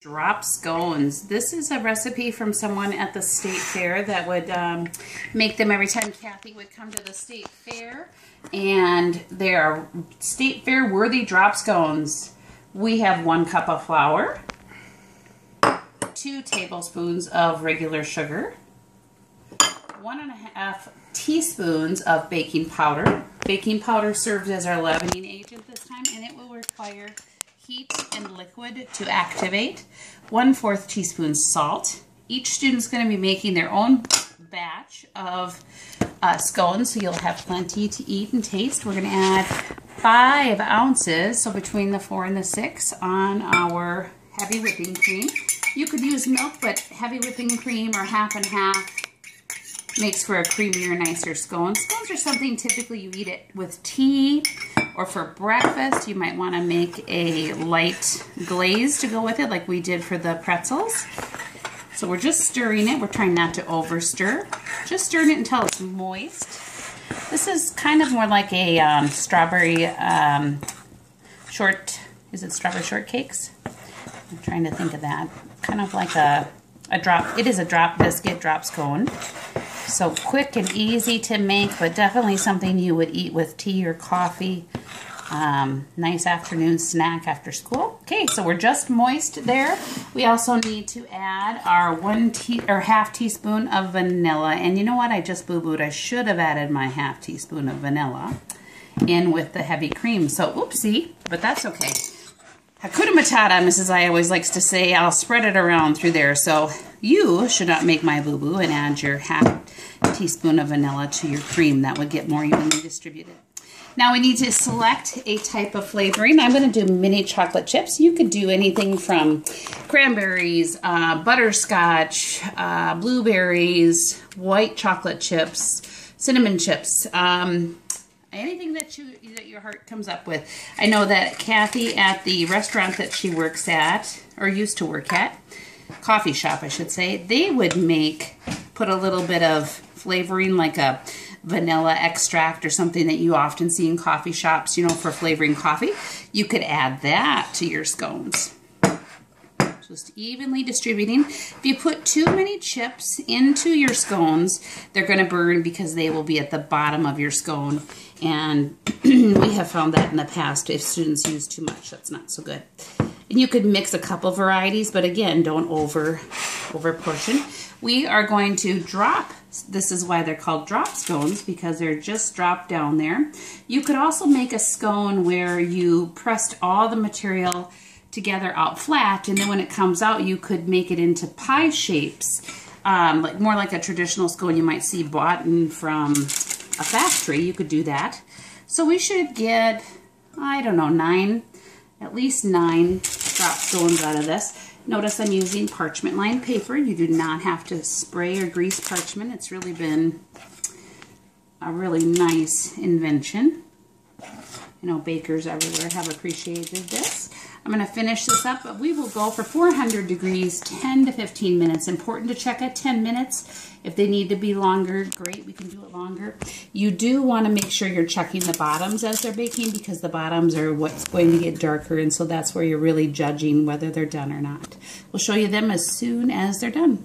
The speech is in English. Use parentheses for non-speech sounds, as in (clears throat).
Drop scones. This is a recipe from someone at the state fair that would um, make them every time Kathy would come to the state fair. And they are state fair worthy drop scones. We have one cup of flour, two tablespoons of regular sugar, one and a half teaspoons of baking powder. Baking powder serves as our leavening agent this time and it will require heat and liquid to activate, one fourth teaspoon salt. Each student is going to be making their own batch of uh, scones, so you'll have plenty to eat and taste. We're going to add five ounces, so between the four and the six, on our heavy whipping cream. You could use milk, but heavy whipping cream or half and half makes for a creamier, nicer scone. Scones are something typically you eat it with tea or for breakfast, you might want to make a light glaze to go with it like we did for the pretzels. So we're just stirring it. We're trying not to over stir. Just stirring it until it's moist. This is kind of more like a um, strawberry um, short, is it strawberry shortcakes? I'm trying to think of that. Kind of like a, a drop, it is a drop biscuit, drop scone. So quick and easy to make, but definitely something you would eat with tea or coffee. Um, nice afternoon snack after school. Okay, so we're just moist there. We also need to add our one tea or half teaspoon of vanilla. And you know what? I just boo-booed. I should have added my half teaspoon of vanilla in with the heavy cream. So oopsie, but that's okay. Hakuna Matata, Mrs. I always likes to say, I'll spread it around through there. So you should not make my boo-boo and add your half teaspoon of vanilla to your cream. That would get more evenly distributed. Now we need to select a type of flavoring. I'm going to do mini chocolate chips. You could do anything from cranberries, uh, butterscotch, uh, blueberries, white chocolate chips, cinnamon chips, um, anything that you that your heart comes up with. I know that Kathy at the restaurant that she works at, or used to work at, coffee shop I should say, they would make, put a little bit of flavoring like a vanilla extract or something that you often see in coffee shops, you know, for flavoring coffee. You could add that to your scones just evenly distributing. If you put too many chips into your scones, they're going to burn because they will be at the bottom of your scone. And (clears throat) we have found that in the past, if students use too much, that's not so good. And you could mix a couple varieties, but again, don't over, over portion. We are going to drop, this is why they're called drop scones, because they're just dropped down there. You could also make a scone where you pressed all the material together out flat and then when it comes out you could make it into pie shapes um, like more like a traditional scone you might see bought from a factory. You could do that. So we should get I don't know nine at least nine drop scones out of this. Notice I'm using parchment lined paper. You do not have to spray or grease parchment. It's really been a really nice invention. You know bakers everywhere have appreciated this I'm going to finish this up, but we will go for 400 degrees, 10 to 15 minutes. Important to check at 10 minutes. If they need to be longer, great, we can do it longer. You do want to make sure you're checking the bottoms as they're baking because the bottoms are what's going to get darker, and so that's where you're really judging whether they're done or not. We'll show you them as soon as they're done.